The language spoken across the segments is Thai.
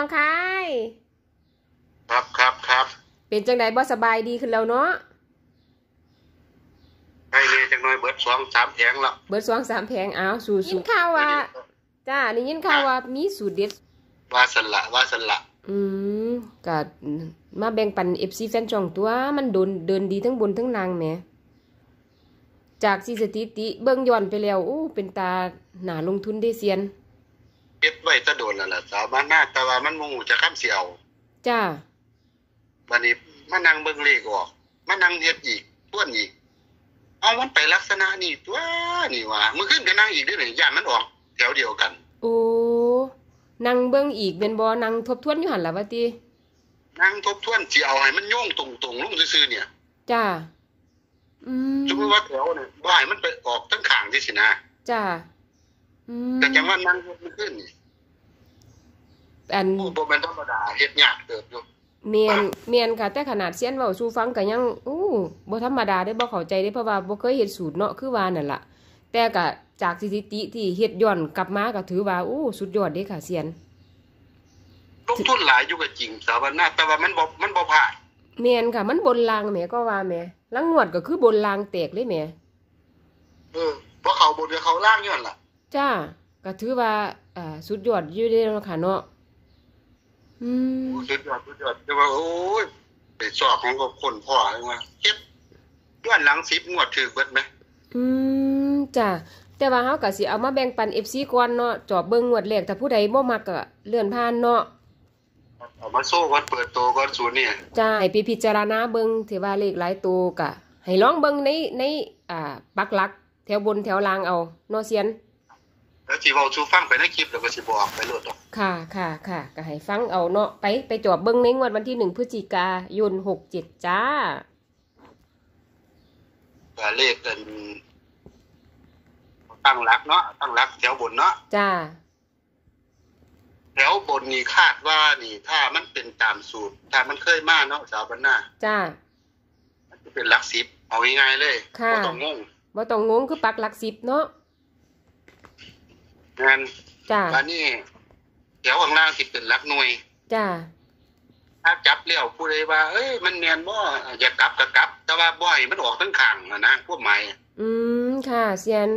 องคายครับครับครับเป็นจังไดบ่สบายดีขึ้นแล้วเนาะให้เลยจังน้อยเบิดสองสามแผงแล้วเบิดสองสามแผงอ้าวสู่สู่ข่าวว่าจ้านี่ยินข่าวว่ามีสูตรเด็ดว่าสละว่าสละอืมก็มาแบ่งปัน FC แฟนช่องตัวมันโดนเดินดีทั้งบนทั้งล่างแหมจากสิสถิติเบิ่งย้อนไปแล้วโอ้เป็นตาหนาลงทุนได้เซียน เฮ็ดไว้แตะโดนแล้วล่ะสาวบ้านหน้าแต่ว่ามันบ่ฮู้จะค้ำสิเอาจ้าบัดนี้มานั่งเบิ่งเลขออกมานั่งเฮ็ดอีกทวนอีก เอามันไปลักษณะนี้ตัวนี่ว่ามื้อขึ้นก็นั่งอีกเด้อนี่ย่านมันออกแถวเดียวกัน โอ้นั่งเบิ่งอีกเป็นบ่นั่งทบทวนอยู่หั่นล่ะว่าตินั่งทบทวนสิเอาให้มันโยงตรงๆลงซื่อๆเนี่ย จ้าอืมสมมุติว่าแถวเนี่ยบ่ให้มันไปออกทั้งข้างที่สินะจ้าอืม แต่จังว่านั่งเฮ็ดมันขึ้นนี่อันโอ้บ่แม่นธรรมดาเฮ็ดยากเติบอยู่เมียนเมียนค่ะ แต่ขนาดเซียนเว้าสู่ฟังก็ยังอู้บ่ธรรมดาได้บ่เข้าใจได้เพราะว่าบ่เคยเฮ็ดสูตรเนาะคือว่านั่นล่ะ แต่ก็จากสถิติที่เฮ็ดย้อนกลับมาก็ถือว่าอู้สุดยอดเด้ค่ะเซียนลงทุนหลายอยู่ก็จริงสาวบ้านหน้าแต่ว่ามันบ่มันบ่พลาดเมียนค่ะ มันบนรางแหมก็ว่าแหมลังงวดก็คือบนรางแตกเลยแหมเออเพราะเขาบนกับเขาล่างย้อนล่ะ จ้าก็ถือว่าอ่าสุดยอดอยู่เด้เนาะค่ะเนาะอืมโอ้สุดยอดสุดยอดแต่ว่าโอ้ยไปสอบของกับคนพ่อเลยว่าเฮ็ดย้อนหลัง10งวดถือเบิดไหมอืมจ้าแต่ว่าเฮาก็สิเอามาแบ่งปัน FC ก่อนเนาะจอบเบิ่งงวดแรกถ้าผู้ใดบ่มักก็เลื่อนผ่านเนาะเอามาโซ่ก่อนเปิดโตก่อนศูนย์เนี่ยจ้าให้ไปพิจารณาเบิ่งที่ว่าเลขหลายตัวกะให้ลองเบิ่งในในอ่าปักหลักแถวบนแถวล่างเอาเนาะเซียน แล้วสิเว้าสู่ฟังไปในคลิปแล้วก็สิบอกไปโลดดอกค่ะค่ะค่ะก็ให้ฟังเอาเนาะไปไปจอบเบิ่งในงวดวันที่หนึ่งพฤศจิกายนหกเจ็ดจ้าก็เลขกันตั้งหลักเนาะตั้งหลักแถวบนเนาะจ้าแถวบนนี่คาดว่านี่ ถ้ามันเป็นตามสูตร ถ้ามันเคยมาเนาะสาวบ้านหน้าจ้ามันจะเป็นหลัก10เอาง่ายๆเลยค่ะบ่ต้องงงบ่ต้องงงคือปักหลักสิบเนาะ งานจ้าอันนี้แถวข้างล่างที่เป็นหลักหน่วย จ้าถ้าจับเลี้ยวผู้ใดว่า เอ้ย มันเนียนบ่อย่ากลับก็กลับ แต่ว่าบ่ให้มันออกทั้งข้างนะนะพวกหมายอืมค่ะเซียน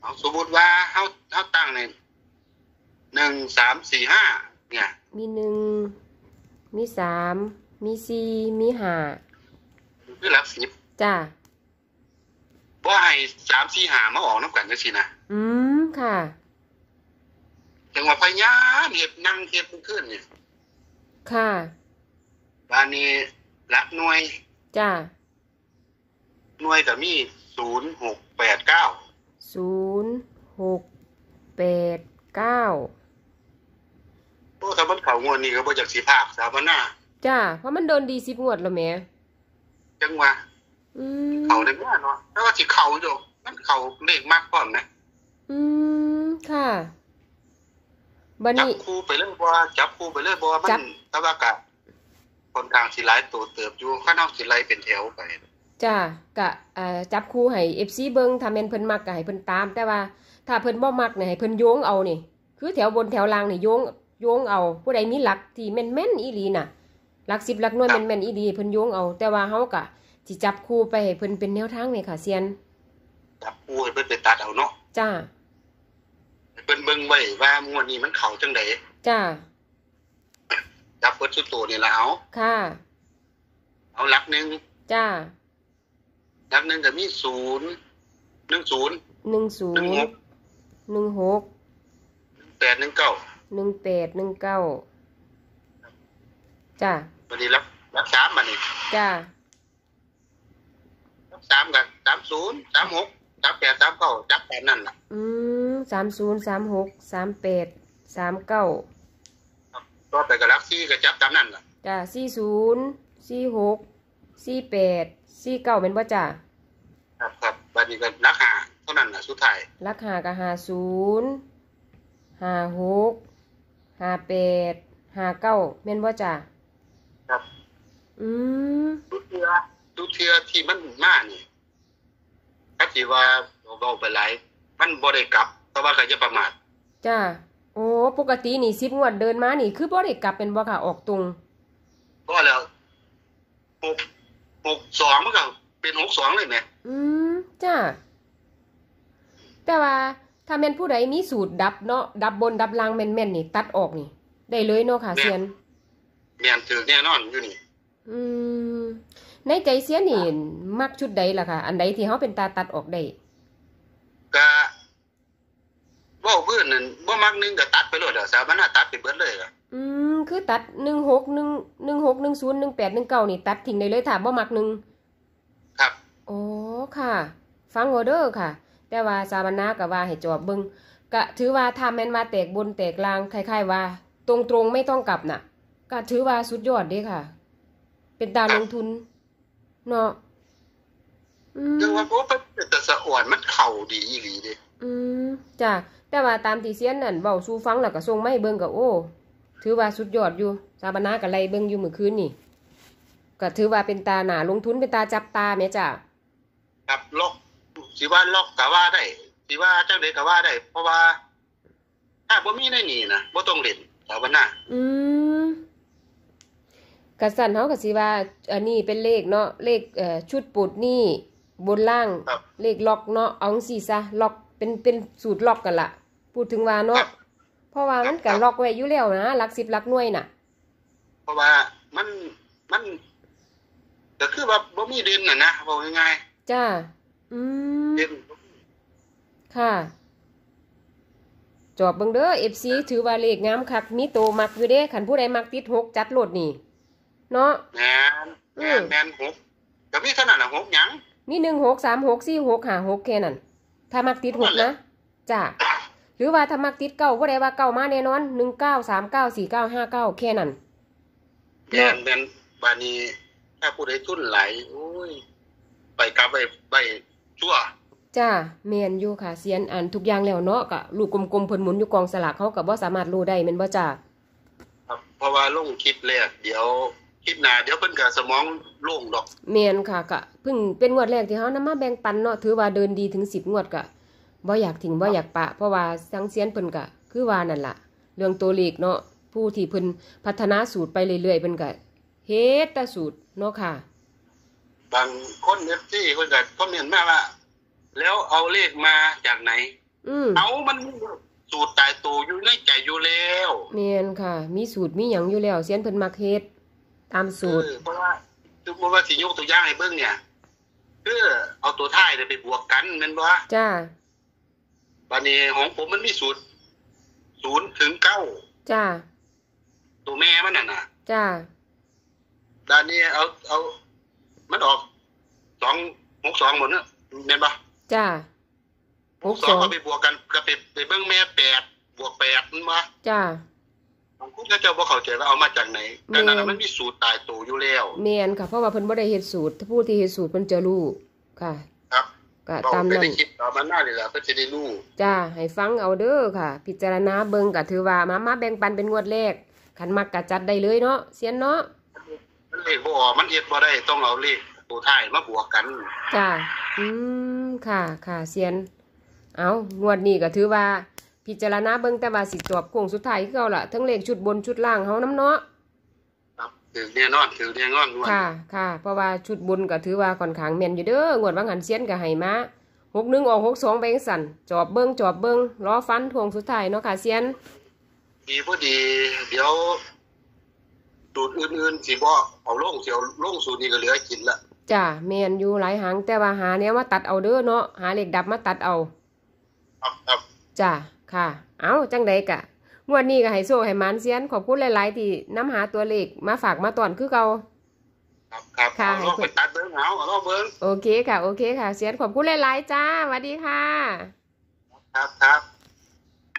เอาสมมุติว่าเฮาเฮาตั้งนี่หนึ่งสามสี่ห้าเนี่ย มีหนึ่งมีสามมีสี่มีห้าคือหลักสิบจ้าบ่ให้สามสี่ห้ามาออกนํกันจังซี่นะ อืมค่ะจังว่าพยายามเฮ็ดนั่งเฮ็ดมันขึ้นเนี่ยค่ะบานนี้หลักหน่วยจ้าหน่วยก็มีศูนย์หกแปดเก้าศูนย์หกแปดเก้าโอ้ถ้ามันเข้างวดนี้ก็บ่จักสิภาคสาวนาจ้าเพราะมันโดนดีสิบงวดแล้วแหม่จังว่าอืมเข้าได้บ่เนาะแต่ว่าสิเข้าอยู่มันเข้าเลขมากพร้อมนะ อืมค่ะบันจับนี้ คู่ไปเลยบ่จับคู่ไปเลยบ่มัจับนแต่ว่าก็ค่อนข้างสิหลายตัวเติบอยู่ข้างนอกสิไล่เป็นแถวไป จ้ากะอ่าจับคู่ให้ FC เบิ่งถ้าแม่นเพิ่นมักก็ให้เพิ่นตาม แต่ว่าถ้าเพิ่นบ่มักเนี่ยให้เพิ่นโยงเอานี่ คือแถวบนแถวล่างนี่โยงโยงเอา ผู้ใดมีหลักที่แม่นๆอีหลีน่ะ หลัก10หลักหน่วยแม่นๆอีหลีเพิ่นโยงเอา แต่ว่าเฮาก็สิจับคู่ไปให้เพิ่นเป็นแนวทางนี่ค่ะเซียน จับคู่ให้เพิ่นไปตัดเอาเนาะจ้าให้ เพิ่นเบิ่งไว้ว่างวดนี้มันเข้าจังไดจ้าจับเบิดสุดตัวนี่ล่ะเอาค่ะ เอาหลักหนึงจ้าหลักหนึงก็มี0 10หนึ่งศูนย์หนึ่งหก8 19หนึ่งแปดหนึ่งเก้าจ้าบัดนี้หลักหลัก3บัดนี้จ้าหลัก3ก็30 36 38 39จับแบบนั้นล่ะอืม สามศูนย์สามหกสามแปดสามเก้าต่อไปก็หลัก4ก็จับตามนั้นล่ะจ้าสี่ศูนย์สี่หกสี่แปดสี่เก้าเป็นว่าจ้าครับครับบัดนี้ก็หลัก5เท่านั้นล่ะสุดท้ายราคาก็ห้าศูนย์ห้าหกห้าแปดห้าเก้าเป็นว่าจ้าครับอืมทุกเทือทุกเทือที่มันมานี่ถ้าที่ว่าเราไปหลายมันบ่ได้กลับ แต่ว่าก็จะประมาทจ้าโอ้ปกตินี่10งวดเดินมานี่ คือบ่ได้กลับเป็นบ่ค่ะออกตรงก็แล้วหกหกสองมันก็เป็นหกสองเลยแหมอืมจ้าแต่ว่าถ้าแม่นผู้ใดมีสูตรดับเนาะดับบนดับล่างแม่นๆนี่ ตัดออกนี่ ได้เลยเนาะค่ะเซียนแม่นถือแน่นอนอยู่นี่ อืมในใจเซียนนี่มักชุดใดล่ะค่ะ อันใดที่เฮาเป็นตาตัดออกได้ ก็เว่าเพื่อนนั่นบ่ มักหนึงก็ตัดไปเลยเด้อสามัญน่ะตัดไปเบิดเลยก็อืมคือตัด16 1 16 10 18 19นี่ตัดทิ้งได้เลยถ้าบ่มักหนึ่งครับโอ้ค่ะ ฟังออเดอร์ค่ะ แต่ว่าสามัญนาก็ว่าให้จอบเบิ่งก็ถือว่าถ้าแม่นว่าแตกบนแตกล่างคล้ายๆว่า ตรงๆไม่ต้องกลับน่ะ ก็ถือว่าสุดยอดเด้ค่ะ เป็นตาลงทุนเนาะอืมจังว่าโอ้เป็นแต่สะอ่อนมันเข้าดีอีหลีเด้อืมจ้ะ แต่ว่าตามที่เซียนนั่นเว้าสู่ฟังแล้วก็ส่งมาให้เบิ่งก็โอ้ ถือว่าสุดยอดอยู่สาบานาก็ไล่เบิ่งอยู่มื้อคืนนี่ก็ถือว่าเป็นตาหนาลงทุนเป็นตาจับตาแม่จ้ะครับล็อกสิว่าล็อกก็ว่าได้สิว่าจังได๋ก็ว่าได้ เพราะว่า ถ้าบ่มีในนี่นะบ่ต้องเล่นสามัญน่ะอืมกะสั่นเฮาก็สิว่า อันนี้เป็นเลขเนาะเลขเอ่อชุดปุดนี่บนล่างครับเลขล็อกเนาะเอาจังซี่ซะล็อกเป็นเป็นสูตรล็อกกันละ พูดถึงว่าครัเนาะบเพราะว่ามันครัก็บล็อกไว้อยู่แล้วนะหลัก10หลักหน่วยน่ะ เพราะว่ามันมันก็คือว่าบ่มีเด่นน่ะนะบอกง่ายจ้าอืมๆเด่นค่ะ จอบเบิ่งเด้อ FC ถือว่าเลขงามคักมีโตมักอยู่เด้คันผู้ใดมักติดหกจัดโลดนี่ เนาะแม่นแม่นอืมแม่นหกก็มีเท่านั้นน่ะหกหยังมีหนึ่งหกสามหกสี่หกห้าหกแค่นั้นถ้ามักติดหกนั่นแหนะละจ้า หรือว่าถ้ามักติดเก้าผู้ใดว่าเก้ามาแน่นอนหนึ่งเก้าสามเก้าสี่เก้าห้าเก้าแค่นั้นแม่นแม่นบาดนี้ถ้าผู้ใดทุนหลายโอ้ยไปกลับไปไปชั่วจ้าแมนอยู่ค่ะเซียนอันทุกอย่างแล้วเนาะกะลูกกลมๆเพิ่นหมุนอยู่กองสลากเขากับว่าสามารถรู้ได้แม่นบ่จ้าครับเพราะว่าลงคลิปแรกเดี๋ยวคลิปหน้าเดี๋ยวเพิ่นก็สมองโล่งดอกแมนค่ะกะเพิ่งเป็นงวดแรกที่เฮานำมาแบ่งปันเนาะถือว่าเดินดีถึง10งวดกะ บ่อยากทิ้งบ่อยากปะ เพราะว่าสังเซียนเพิ่นกะ คือว่านั่นล่ะ เรื่องตัวเลขเนาะผู้ที่เพิ่นพัฒนาสูตรไปเรื่อยๆเพิ่นก็เฮ็ดแต่สูตรเนาะค่ะ บางคน FC เพิ่นก็ comment มาว่า แล้วเอาเลขมาจากไหน อืมเอามันสูตรตายตัวอยู่ในใจอยู่แล้วแม่นค่ะ มีสูตรมีหยังอยู่แล้วเซียนเพิ่นมักเฮ็ดตามสูตรเออเพราะว่าสมมติว่าสิยกตัวอย่างให้เบิ่งเนี่ยคือเอาตัวท้ายเนี่ยไปบวกกันแม่นบ่จ้า บัดนี้ของผมมันมีสูตรศูนย์ถึงเก้าจ้าตัวแม่มันน่ะนะจ้าด้านนี้เอาเอา มันออกสองหกสองหมดเนอะแม่นบ่จ้าหกสองก็ไปบวกกันก็ไปไปเบิ่งแม่แปดบวกแปดมันบ่จ้าบางคนก็จะบ่เข้าใจว่าเอามาจากไหนแต่นั้นน่ะแม่นมันมีสูตรตายตัวอยู่แล้วแม่นค่ะเพราะว่าเพิ่นบ่ได้เฮ็ดสูตร ถ้าผู้ที่เฮ็ดสูตรเพิ่นจะรู้ค่ะครับ ก็เราตามไปนั้นได้คิดต่อมันหน้านี่แหละก็จะได้รู้จ้าให้ฟังเอาเด้อค่ะ พิจารณาเบิ่งก็ถือว่ามามาแบ่งปันเป็นงวดแรกคันมักก็จัดได้เลยเนาะเซียนเนาะมันเลขบ่ออกมันเอ็ดบ่ได้ต้องเอาเลขตัวท้ายมาบวกกันจ้าอืมค่ะค่ะเซียน เอางวดนี้ก็ถือว่า พิจารณาเบิ่งแต่ว่าสิจอบโค้งสุดท้ายคือเก่าล่ะทั้งเลขชุดบนชุดล่างเฮานํเนาะครับ ถือแน่นอนถือแน่นอนด้วยค่ะ ค่ะ เพราะว่าชุดบนก็ถือว่าค่อนข้างแม่นอยู่เด้องวดบางหันเซียนก็ให้มา61ออก62ไปจังซั่นจอบเบิ่งจอบเบิ่งรอฟันทวงสุดท้ายเนาะค่ะเซียนดีพอดี เดี๋ยวสูตรอื่นๆสิบ่เอาลงสิเอาลงสูตรนี้ก็เหลือกินละจ้าแม่นอยู่หลายหางแต่ว่าหาแนวมาตัดเอาเด้อเนาะหาเลขดับมาตัดเอาครับครับจ้าค่ะ เอาจังใดกะ งวดนี้ก็ให้โซ่ให้หมานเซียนขอบคุณหลาย ๆ ที่นํหาตัวเลขมาฝากมาตอนคือเก่าครับครับค่ะเอาลองไปตัดเบิ่งเอาเอาลองเบิ่งโอเคค่ะ โอเคค่ะ เซียนขอบคุณหลาย ๆ จ้าสวัสดีค่ะ ครับครับ